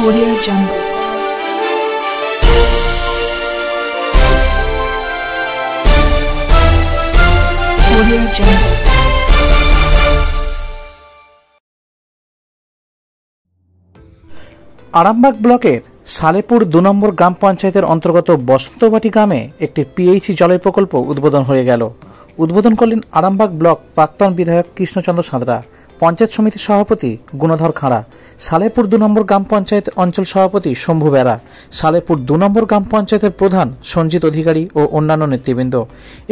Audio Jungle. Audio Jungle. Arambagh ব্লকের Salehpour দু নম্বর গ্রাম পঞ্চায়েতের অন্তর্গত বসন্তবাটি গ্রামে একটি পিএইচি জলের প্রকল্প উদ্বোধন হয়ে গেল উদ্বোধন করলেন আরামবাগ ব্লক প্রাক্তন বিধায়ক কৃষ্ণচন্দ্র সাঁতরা পঞ্চায়েত সমিতির সভাপতি গুণধর খাঁড়া, সালেপুর দু নম্বর গ্রাম পঞ্চায়েত অঞ্চল সভাপতি শম্ভু বেড়া সালেপুর দু নম্বর গ্রাম পঞ্চায়েতের প্রধান সঞ্জিত অধিকারী ও অন্যান্য নেতৃবৃন্দ।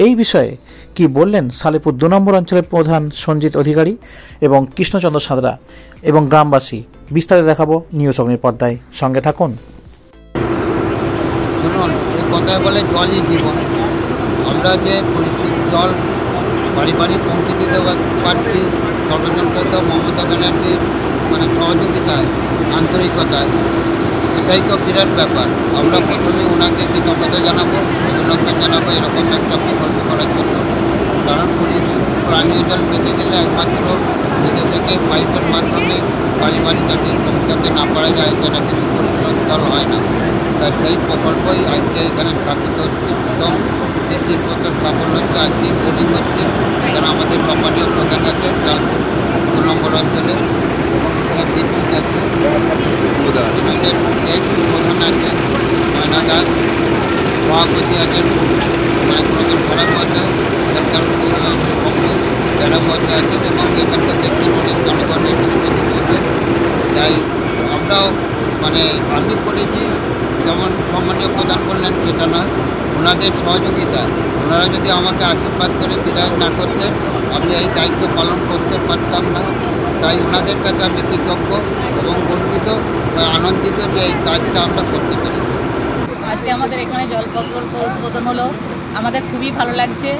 এই বিষয়ে কি বললেন সালেপুর দু নম্বর অঞ্চলের প্রধান সঞ্জিত অধিকারী এবং কৃষ্ণচন্দ্র সাঁতরা এবং গ্রামবাসী? বিস্তারিত দেখাবো নিউজ অগ্নির পর্দায়। সঙ্গে থাকুন। কথায় বলে জলই জীবন। আমরা যে পরিশুদ্ধ জল বাড়ি বাড়ি পৌঁছে দিতে পারছি সর্বসম্পদ মমতা ব্যানার্জির মানে সহযোগিতায়, আন্তরিকতায়। এটাই তো বিরাট ব্যাপার। আমরা প্রথমে ওনাকে কৃতজ্ঞতা জানাব, অভিনন্দন জানাব, এরকম একটা প্রকল্প করার জন্য। কারণ পানীয় জল পেতে গেলে একমাত্র নিজে থেকে পাইপের মাধ্যমে বাড়ি বাড়ি যাতে পৌঁছাতে না পারা যায় সেটা কিন্তু জল হয় না। তাই সেই প্রকল্পই আজকে এখানে স্থাপিত হচ্ছে। প্রথম ভিত্তির প্রথম স্থাপন হচ্ছে আজকে বোলিং হচ্ছে। এখানে আমাদের সম্মানীয় প্রধান আছে তার দু নম্বর অঞ্চলে। এবং এখানে বিদ্যুৎ আছে। আমাদের এক প্রধান আছে ময়না দাস। সভাপতি আছেন মাইক্রোজন ভাড়া পঞ্চায়েত সরকার যারা পঞ্চায়েত আছেন এবং এখানকার দেখতে অনেক জনগণের তাই আমরাও মানে আমি করেছি। যেমন সম্মানীয় প্রদান করলেন সেটা নয়, ওনাদের সহযোগিতা ওনারা যদি আমাকে আশীর্বাদ করে বিদায় না করতেন আমি এই দায়িত্ব পালন করতে পারতাম না। তাই ওনাদের কাছে আমি কৃতজ্ঞ এবং গর্বিত বা আনন্দিত যে এই কাজটা আমরা করতে পেরেছি। আজকে আমাদের এখানে জল প্রকল্প উদ্বোধন হলো। আমাদের খুবই ভালো লাগছে।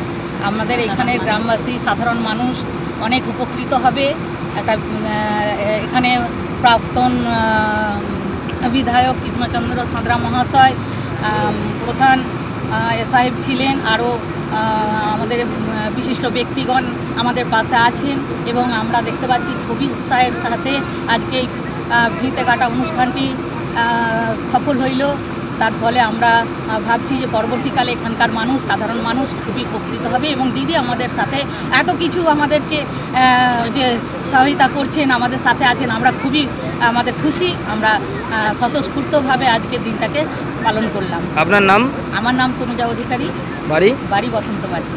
আমাদের এখানে গ্রামবাসী, সাধারণ মানুষ অনেক উপকৃত হবে। একটা এখানে প্রাক্তন বিধায়ক কৃষ্ণচন্দ্র সাঁতরা মহাশয় প্রধান সাহেব ছিলেন, আরও আমাদের বিশিষ্ট ব্যক্তিগণ আমাদের পাশে আছেন এবং আমরা দেখতে পাচ্ছি খুবই উৎসাহের সাথে আজকে ফ্রিতে কাটা অনুষ্ঠানটি সফল হইল। তার ফলে আমরা ভাবছি যে পরবর্তীকালে এখানকার মানুষ, সাধারণ মানুষ খুবই উপকৃত হবে এবং দিদি আমাদের সাথে এত কিছু আমাদেরকে যে সহায়তা করছেন আমাদের সাথে আছেন আমরা খুবই আমাদের খুশি আমরা স্বতঃস্ফূর্তভাবে আজকের দিনটাকে পালন করলাম। আপনার নাম? আমার নাম তনুজা অধিকারী। বাড়ি? বাড়ি বসন্তবাড়ি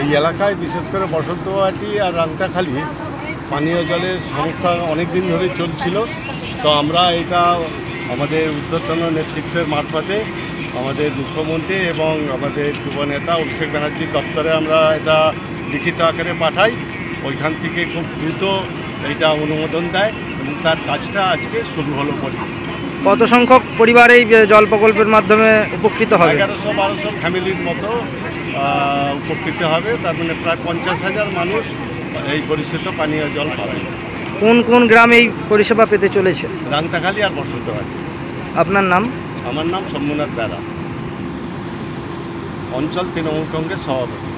এই এলাকায় বিশেষ করে বসন্তবাটি আর রাংতাখালি পানীয় জলের সমস্যা অনেক দিন ধরে চলছিল। তো আমরা এটা আমাদের উদ্যোতন নেতৃত্বের মারফতে আমাদের মুখ্যমন্ত্রী এবং আমাদের যুব নেতা অভিষেক ব্যানার্জির দপ্তরে আমরা এটা লিখিত আকারে পাঠাই। ওইখান থেকে খুব দ্রুত এইটা অনুমোদন দেয় এবং তার কাজটা আজকে শুরু হলো বলি। কত সংখ্যক পরিবার এই জল প্রকল্পের মাধ্যমে উপকৃত হবে? এগারোশো বারোশো ফ্যামিলির মতো উপকৃত হবে। তার মানে প্রায় পঞ্চাশ হাজার মানুষ এই পরিষেবা পানীয় জল পাবে কোন কোন গ্রাম এই পরিষেবা পেতে চলেছে? রাংতাখালি আর বসন্তবাড়ি আপনার নাম? আমার নাম সোমনাথ বেড়া। অঞ্চল তৃণমূল কংগ্রেস সভাপতি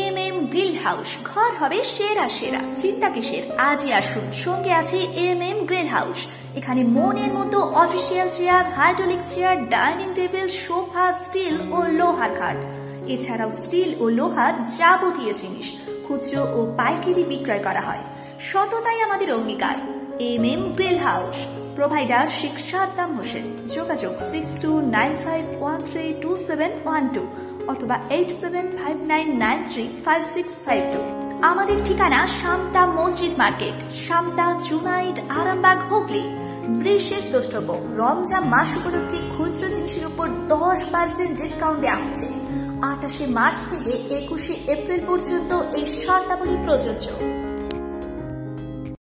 এম এম গ্রিল হাউস ঘর হবে সেরা সেরা। চিন্তা কিসের? আজই আসুন। সঙ্গে আছে এম এম গ্রিল হাউস এখানে মনের মতো official chair, hydraulic chair, dining table, sofa, steel ও লোহার খাট। এছাড়াও স্টিল ও লোহার যাবতীয় জিনিস, খুচরো ও পাইকারি বিক্রয় করা হয়। সততাই আমাদের অঙ্গীকার। M M grill house provider Sheikh Saddam Hossain. যোগাযোগ six two nine five one three two seven one two অথবা eight seven five nine nine three five six five two আমাদের ঠিকানা শান্তা মসজিদ মার্কেট, শান্তা জুনাইট আরামবাগ, হুগলি। গ্রীষ্মের দ্রষ্টব্য, রমজান মাস উপলক্ষে ক্ষুদ্র জিনিসের উপর দশ পার্সেন্ট ডিসকাউন্ট দেওয়া হচ্ছে। আঠাশে মার্চ থেকে একুশে এপ্রিল পর্যন্ত এই শর্তাবলী প্রযোজ্য।